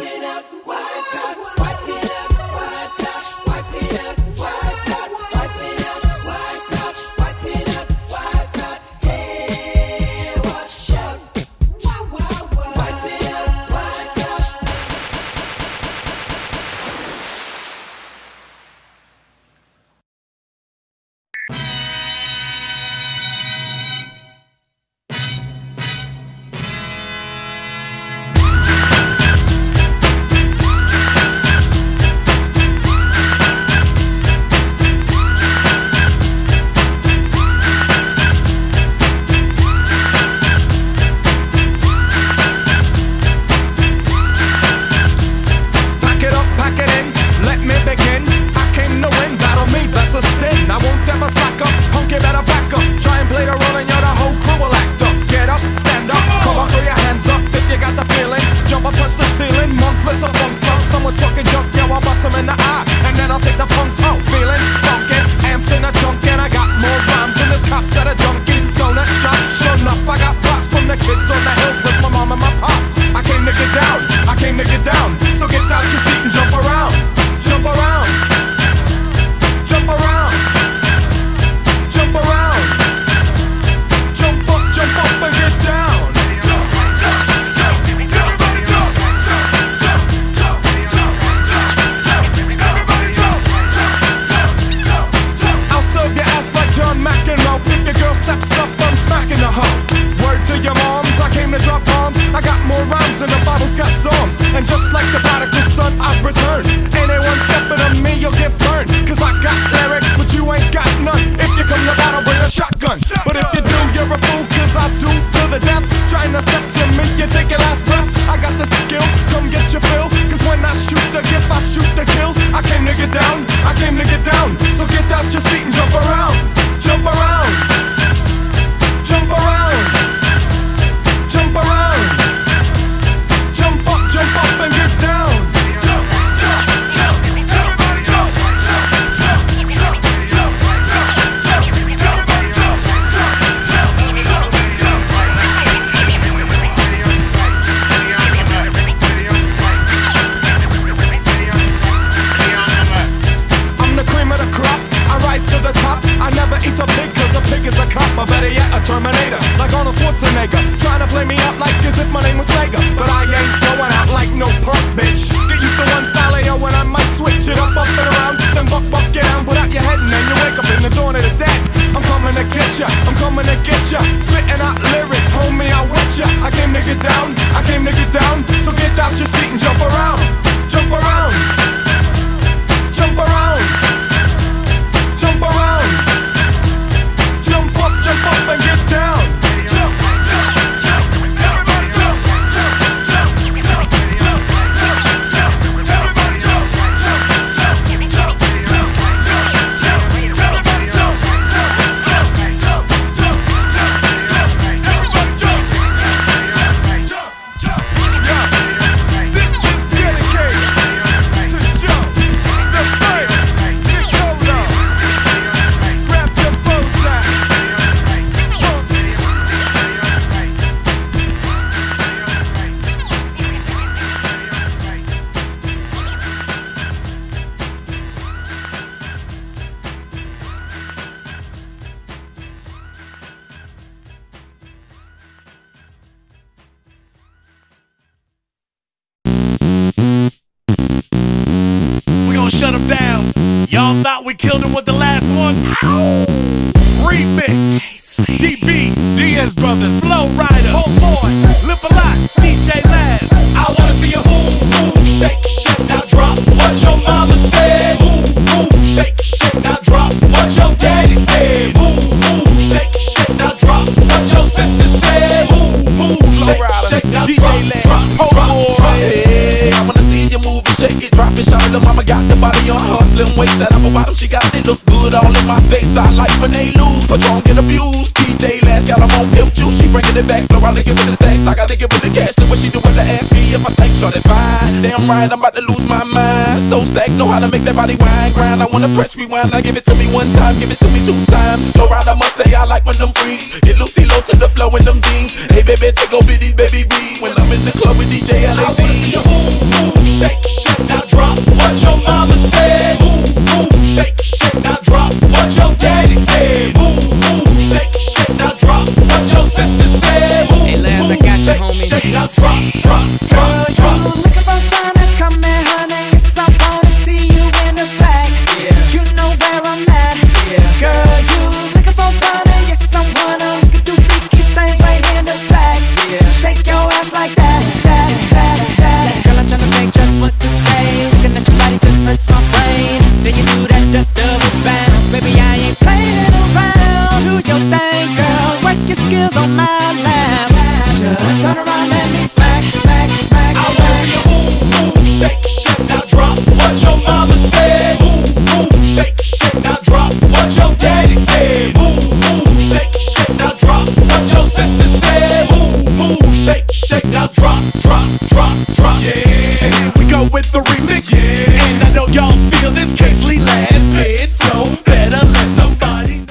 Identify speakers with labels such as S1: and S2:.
S1: it up, wipe up. punch. But if you do, you're a fool, cause I do to the death. Trying to step to
S2: me, you
S3: take it out. waist that a bottom she got it look good all in my face. I like when they lose Patron get abused. DJ LAZ got them on pimp juice. She bringing it back Florida give it the stacks. I gotta give it the cash. Look what she do with the me if I think short it fine. Damn right I'm about to lose my mind. So stack know how to make that body wine Grind. I wanna press rewind. I give it to me one time Give it to me two times. Florida must say I like when them free Get Lucy low to the flow in them jeans. Hey baby take over these baby B When I'm in the club with DJ LAZ
S2: I wanna see your move, move, shake shake. on me. Shake, now drop, drop, drop.